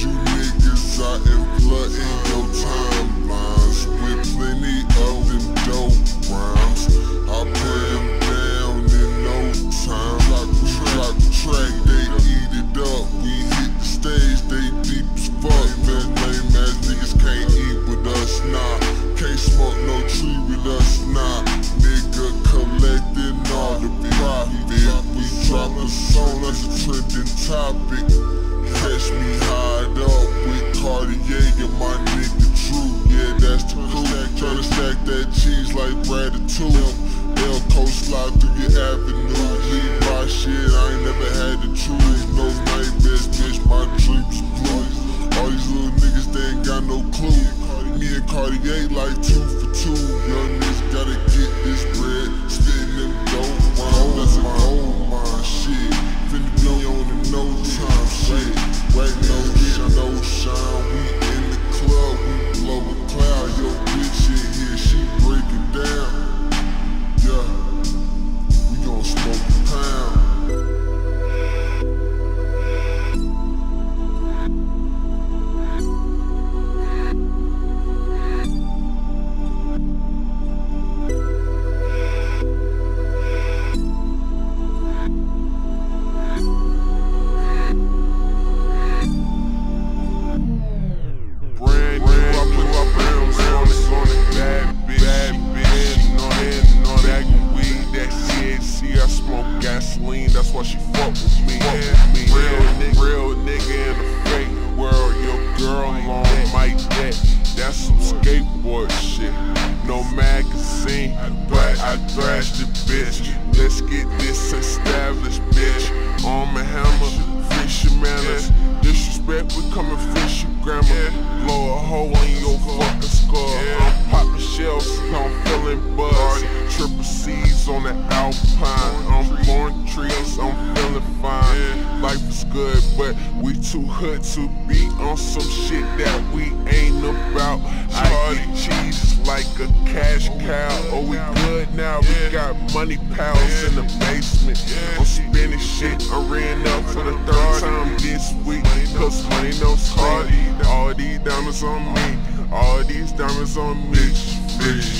you niggas I am flooding your timelines with plenty of them dope rhymes. I put them down in no time. Like a track, track, they eat it up. We hit the stage, they deep as fuck. Man, lame ass niggas can't eat with us, nah. Can't smoke no tree with us, nah. Nigga collecting all the profit. We drop a song, that's a trending topic. Catch me high up with Cartier and my nigga True. Yeah, that's the cool. Try to stack that cheese like ratatouille. El Coast slide through your avenue. Leave my shit, I ain't never had the truth. No night vest, bitch, my truth. Gasoline, that's why she fuck with me. Fuck with me. Real nigga, real nigga in a fake world, your girl on like that. That's some skateboard shit. No magazine, but I thrashed the bitch. Let's get this established, bitch. Arm and hammer, fish your manners. Disrespect, we coming fish your grammar. Blow a hole in we too hood to be on some shit that we ain't about. Eat cheese like a cash cow. Oh, we good now, we got money pals in the basement. I'm spending shit, I ran up for the third time this week. Cause money knows hard. All these diamonds on me, all these diamonds on me. Freeze, yeah.